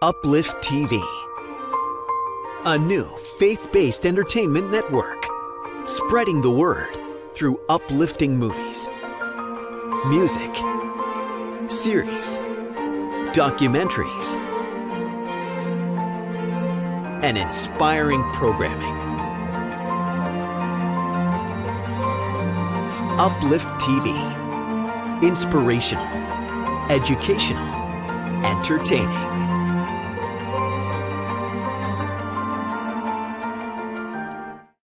Uplift TV, a new faith based entertainment network, spreading the word through uplifting movies, music, series, documentaries, and inspiring programming. Uplift TV. Inspirational, educational, entertaining.